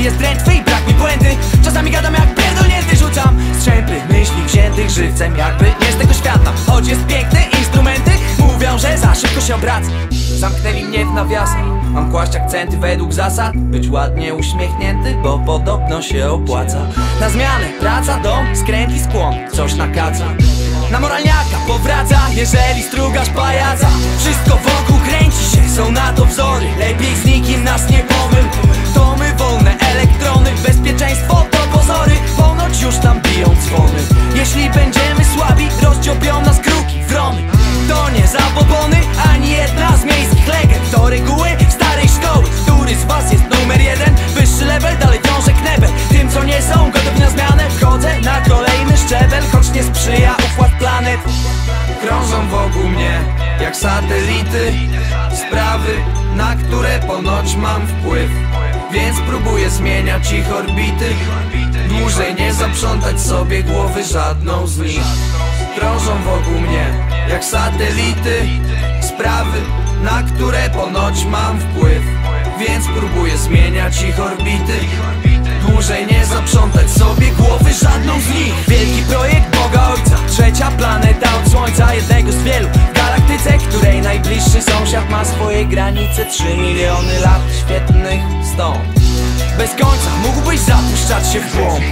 Jest drętwy i brak mi błędy Czasami gadam jak pierdolnięty Rzucam strzępy. Myśli wziętych żywcem Jakby nie z tego świata. Choć jest piękne instrumenty Mówią, że za szybko się obraca. Zamknęli mnie w nawiasach Mam kłaść akcenty według zasad. Być ładnie uśmiechnięty, bo podobno się opłaca. Na zmianę praca, dom, skręt i skłon Coś nakaca. Na moralniaka powraca, jeżeli strugasz pajaca. Wszystko wokół kręci się, są na to wzory. Lepiej z nikim nas nie pomyl nie sprzyja układ planet. Krążą wokół mnie jak satelity. Sprawy, na które ponoć mam wpływ. Więc próbuję zmieniać ich orbity. Dłużej nie zaprzątać sobie głowy żadną z nich. Krążą wokół mnie jak satelity. Sprawy, na które ponoć mam wpływ. Więc próbuję zmieniać ich orbity. Dłużej nie zaprzątać sobie głowy żadną z nich. Wielki projekt Trzecia planeta od Słońca Jednego z wielu. W galaktyce Której najbliższy sąsiad ma swoje granice. Trzy miliony lat świetnych stąd. Bez końca mógłbyś zapuszczać się w głąb.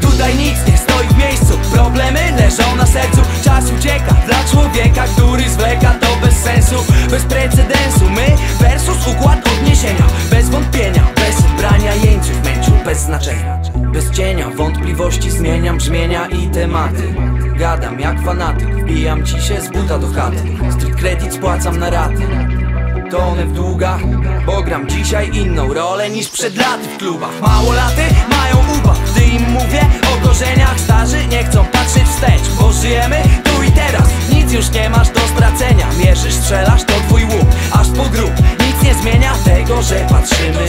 Tutaj nic nie stoi w miejscu. Problemy leżą na sercu. Czas ucieka dla człowieka, który zwleka To bez sensu, bez precedensu. My versus układ odniesienia. Bez wątpienia, bez brania jeńców Męciu bez znaczenia. Bez cienia wątpliwości zmieniam brzmienia i tematy. Gadam jak fanatyk, wbijam ci się z buta do chaty. Street credit spłacam na raty. Tonę w długach, bo gram dzisiaj inną rolę niż przed laty w klubach. Małolaty mają ubaw, gdy im mówię o korzeniach Starzy nie chcą patrzeć wstecz, bo żyjemy tu i teraz. Nic już nie masz do stracenia, mierzysz, strzelasz, to twój łuk Aż po grób, nic nie zmienia tego, że patrzymy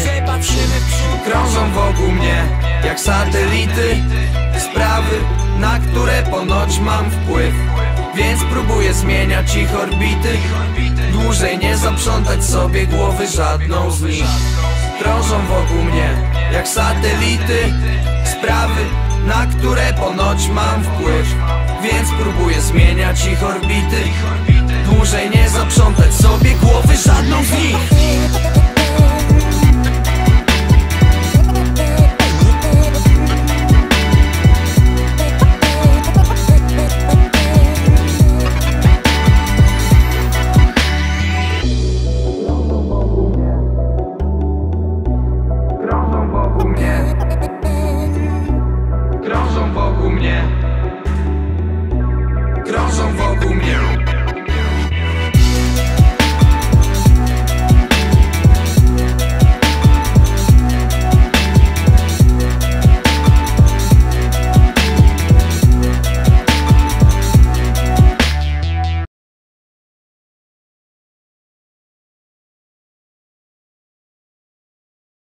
wokół mnie jak satelity. Sprawy, na które ponoć mam wpływ. Więc próbuję zmieniać ich orbity. Dłużej nie zaprzątać sobie głowy żadną z nich. Krążą wokół mnie jak satelity. Sprawy, na które ponoć mam wpływ. Więc próbuję zmieniać ich orbity. Dłużej nie zaprzątać sobie głowy żadną z nich